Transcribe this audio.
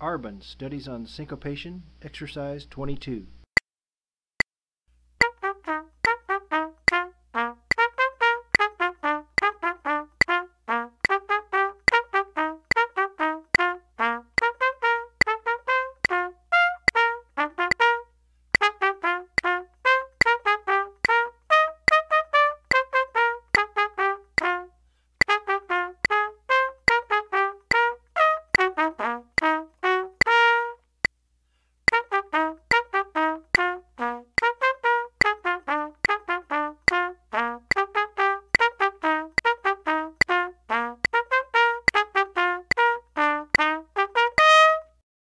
Arban, Studies on Syncopation, Exercise 22.